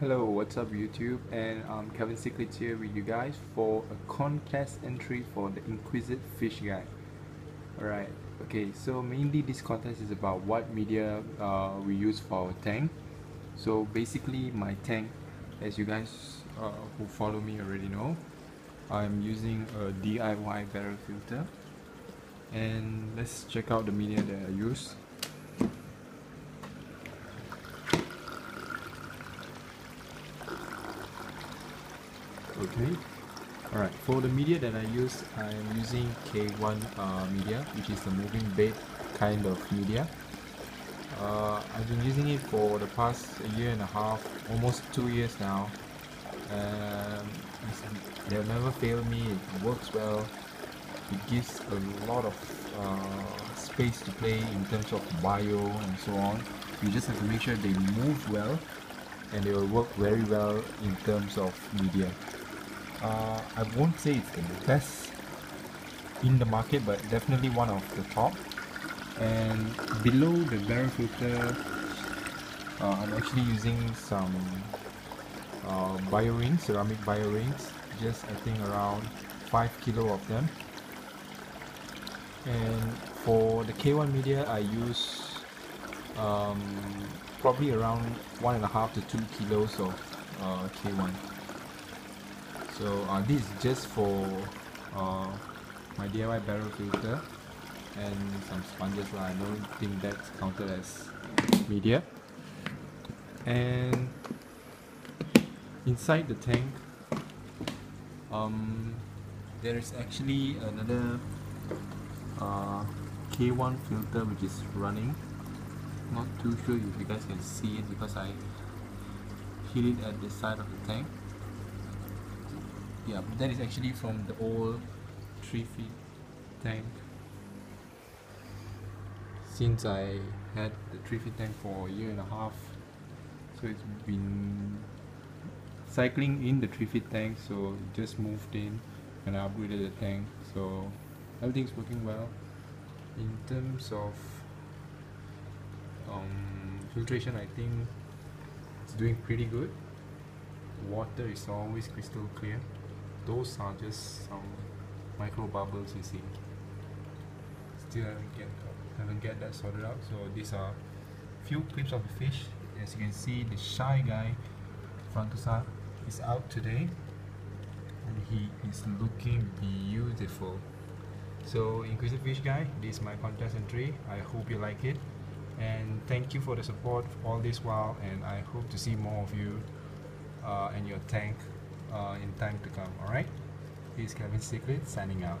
Hello, what's up YouTube? And I'm Calvin Cichlids here with you guys for a contest entry for the Inquisit Fish Guy. Alright, okay, so mainly this contest is about what media uh, we use for our tank. So basically my tank, as you guys uh, who follow me already know, I'm using a DIY barrel filter. And let's check out the media that I use. Okay. Alright for the media that I use I'm using K1 uh, media which is the moving bed kind of media. Uh, I've been using it for the past year and a half almost two years now. Um, they'll never fail me it works well. It gives a lot of uh, space to play in terms of bio and so on. You just have to make sure they move well and they will work very well in terms of media uh, I won't say it's the best in the market but definitely one of the top. And below the barrel filter uh, I'm actually using some uh, bio rings, ceramic bio rings just I think around 5 kilo of them. And for the K1 media I use um, probably around one and a half to two kilos of uh, K1 so uh, this is just for uh, my DIY barrel filter and some sponges lah. I don't think that's counted as media. And inside the tank um, there is actually another uh, K1 filter which is running. Not too sure if you guys can see it because I hit it at the side of the tank yeah that is actually from the old 3 feet tank. Since I had the 3 feet tank for a year and a half so it's been cycling in the 3 feet tank so just moved in and I upgraded the tank. So everything's working well. In terms of um, filtration I think it's doing pretty good. Water is always crystal clear those are just some micro bubbles you see. Still haven't get haven't get that sorted out. So these are few clips of the fish. As you can see the shy guy frontosa is out today. And he is looking beautiful. So Inquisit fish guy. This is my contest entry I hope you like it. And thank you for the support all this while. And I hope to see more of you uh, and your tank uh, in time to come. Alright? Is Calvin Cichlid signing out.